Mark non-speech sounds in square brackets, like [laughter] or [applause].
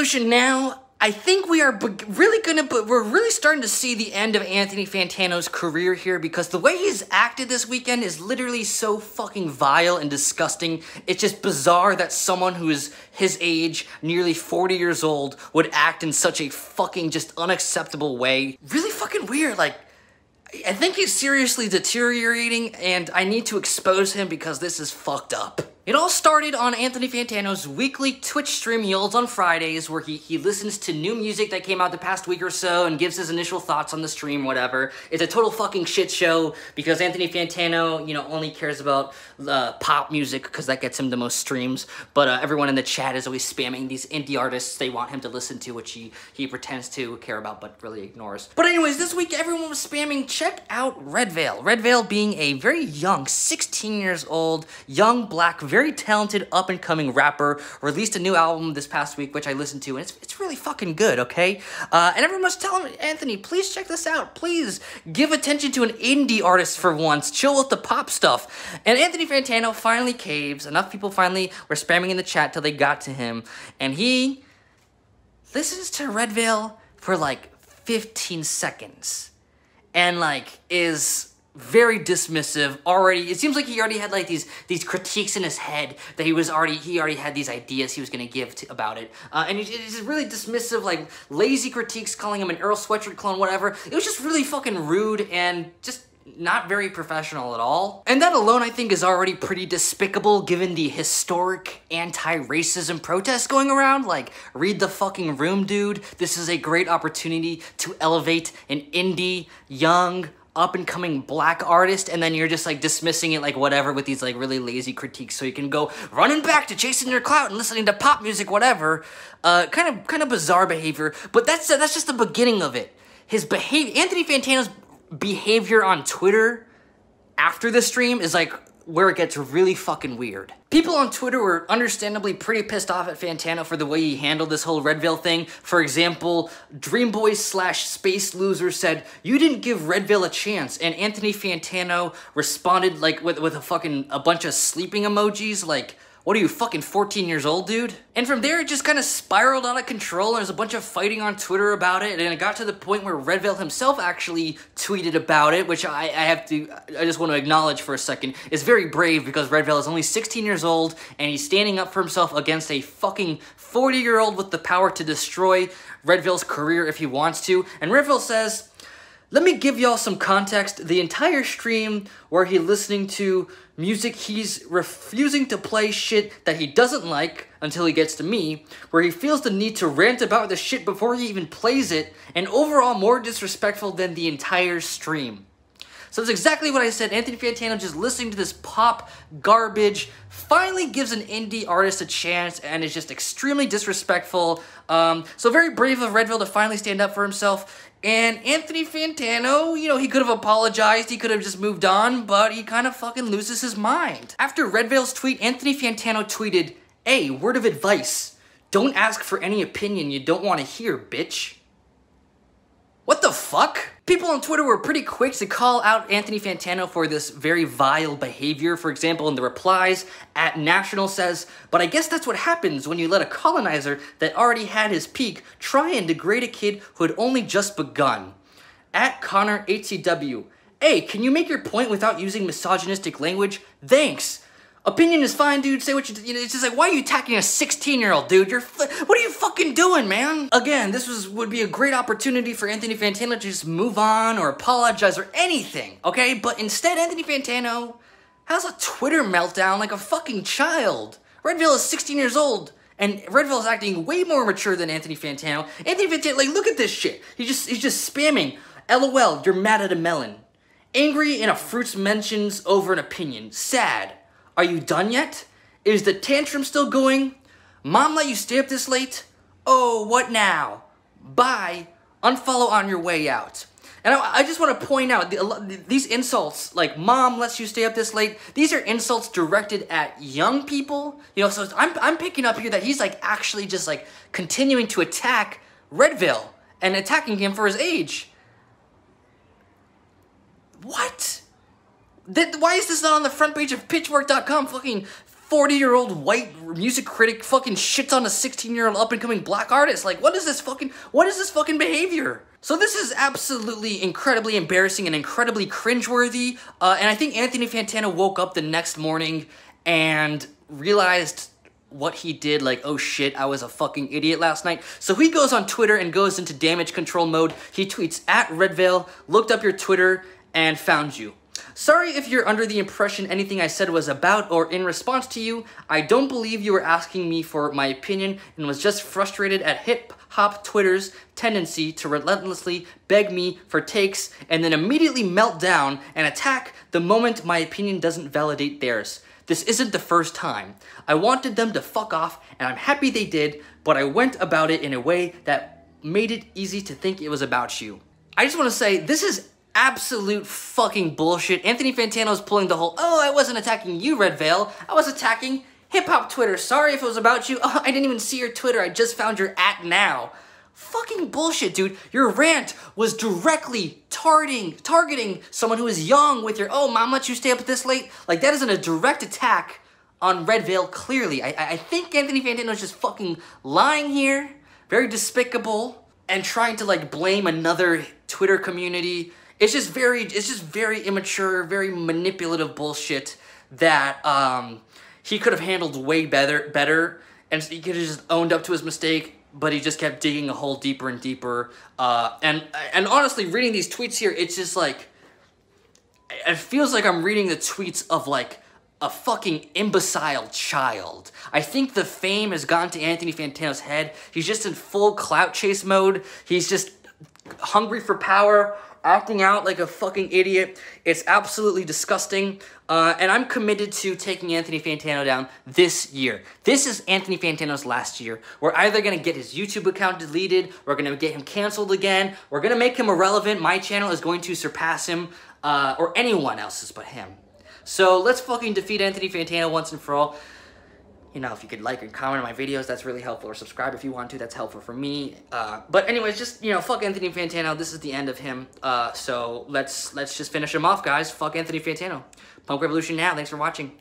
Revolution now, I think we are really gonna, but we're really starting to see the end of Anthony Fantano's career here because the way he's acted this weekend is literally so fucking vile and disgusting. It's just bizarre that someone who is his age, nearly 40 years old, would act in such a fucking just unacceptable way. Really fucking weird, like, I think he's seriously deteriorating and I need to expose him because this is fucked up. It all started on Anthony Fantano's weekly Twitch stream holds on Fridays where he, he listens to new music that came out the past week or so and gives his initial thoughts on the stream, whatever. It's a total fucking shit show because Anthony Fantano, you know, only cares about uh, pop music because that gets him the most streams, but uh, everyone in the chat is always spamming these indie artists they want him to listen to, which he, he pretends to care about but really ignores. But anyways, this week everyone was spamming, check out Redveil. Red Veil being a very young, 16 years old, young, black, very talented up and coming rapper, released a new album this past week, which I listened to, and it's, it's really fucking good, okay? Uh, and everyone was telling Anthony, please check this out. Please give attention to an indie artist for once. Chill with the pop stuff. And Anthony Fantano finally caves. Enough people finally were spamming in the chat till they got to him. And he listens to Redveil for like 15 seconds. And like is very dismissive already it seems like he already had like these these critiques in his head that he was already he already had these ideas he was going to give about it uh, and he's really dismissive like lazy critiques calling him an earl sweatshirt clone whatever it was just really fucking rude and just not very professional at all. And that alone I think is already pretty despicable given the historic anti-racism protests going around. Like, read the fucking room, dude. This is a great opportunity to elevate an indie, young, up and coming black artist and then you're just like dismissing it like whatever with these like really lazy critiques. So you can go running back to chasing your clout and listening to pop music whatever. Uh kind of kind of bizarre behavior. But that's that's just the beginning of it. His behavior anthony fantano's behavior on twitter after the stream is like where it gets really fucking weird. People on Twitter were understandably pretty pissed off at Fantano for the way he handled this whole Redveil thing. For example, Dreamboy slash Space Loser said, You didn't give Redveil a chance. And Anthony Fantano responded like with, with a fucking a bunch of sleeping emojis like what are you, fucking 14 years old, dude? And from there, it just kind of spiraled out of control, there's a bunch of fighting on Twitter about it, and it got to the point where Redveil himself actually tweeted about it, which I, I have to, I just want to acknowledge for a second, is very brave because Redveil is only 16 years old, and he's standing up for himself against a fucking 40-year-old with the power to destroy Redveil's career if he wants to. And Redveil says, let me give y'all some context. The entire stream where he's listening to music, he's refusing to play shit that he doesn't like until he gets to me, where he feels the need to rant about the shit before he even plays it, and overall more disrespectful than the entire stream. So that's exactly what I said. Anthony Fantano just listening to this pop garbage finally gives an indie artist a chance and is just extremely disrespectful. Um, so very brave of Redveil to finally stand up for himself. And Anthony Fantano, you know, he could have apologized, he could have just moved on, but he kind of fucking loses his mind. After Redveil's tweet, Anthony Fantano tweeted, Hey, word of advice. Don't ask for any opinion you don't want to hear, bitch. What the fuck? People on Twitter were pretty quick to call out Anthony Fantano for this very vile behavior. For example, in the replies, at National says, but I guess that's what happens when you let a colonizer that already had his peak try and degrade a kid who had only just begun. At Connor HCW, hey, can you make your point without using misogynistic language? Thanks. Opinion is fine, dude. Say what you, you know, it's just like, why are you attacking a 16-year-old, dude? You're, what are you fucking doing, man? Again, this was would be a great opportunity for Anthony Fantano to just move on or apologize or anything, okay? But instead, Anthony Fantano has a Twitter meltdown like a fucking child. Redveil is 16 years old. And Redveil is acting way more mature than Anthony Fantano. Anthony Fantano, like, look at this shit. He just he's just spamming. LOL, you're mad at a melon. Angry in a fruits mentions over an opinion. Sad. Are you done yet? Is the tantrum still going? Mom let you stay up this late? Oh, what now? Bye. Unfollow on your way out. And I, I just want to point out, the, these insults, like mom lets you stay up this late, these are insults directed at young people. You know, so I'm, I'm picking up here that he's like actually just like continuing to attack Redveil and attacking him for his age. What? That, why is this not on the front page of Pitchfork.com? Fucking 40 year old white music critic fucking shits on a 16 year old up and coming black artist. Like, what is this fucking, what is this fucking behavior? So this is absolutely incredibly embarrassing and incredibly cringeworthy. Uh, and I think Anthony Fantano woke up the next morning and realized what he did, like, oh shit, I was a fucking idiot last night. So he goes on Twitter and goes into damage control mode. He tweets at Redveil, looked up your Twitter, and found you. Sorry if you're under the impression anything I said was about or in response to you. I don't believe you were asking me for my opinion and was just frustrated at hip hop Twitter's tendency to relentlessly beg me for takes and then immediately melt down and attack the moment my opinion doesn't validate theirs. This isn't the first time. I wanted them to fuck off, and I'm happy they did, but I went about it in a way that made it easy to think it was about you. I just want to say, this is absolute fucking bullshit. Anthony Fantano is pulling the whole, oh, I wasn't attacking you, Redveil. I was attacking hip hop Twitter. Sorry if it was about you. [laughs] Oh, I didn't even see your Twitter. I just found your at now. Fucking bullshit, dude. Your rant was directly targeting targeting someone who is young with your, oh, mom let you stay up this late. Like, that isn't a direct attack on Redveil, clearly. I, I think Anthony Fantano is just fucking lying here. Very despicable. And trying to, like, blame another Twitter community. It's just very, it's just very immature, very manipulative bullshit that, um, he could have handled way better, better, and he could have just owned up to his mistake but he just kept digging a hole deeper and deeper. Uh, and and honestly, reading these tweets here, it's just like it feels like I'm reading the tweets of like a fucking imbecile child. I think the fame has gone to Anthony Fantano's head. He's just in full clout chase mode. He's just hungry for power acting out like a fucking idiot. It's absolutely disgusting. Uh, and I'm committed to taking Anthony Fantano down this year. This is Anthony Fantano's last year. We're either going to get his YouTube account deleted, we're going to get him canceled again, we're going to make him irrelevant. My channel is going to surpass him, uh, or anyone else's but him. So let's fucking defeat Anthony Fantano once and for all you know, if you could like and comment on my videos, that's really helpful. Or subscribe if you want to, that's helpful for me. Uh, but anyways, just, you know, fuck Anthony Fantano. This is the end of him. Uh, so let's let's just finish him off, guys. Fuck Anthony Fantano. Punk Revolution now. Thanks for watching.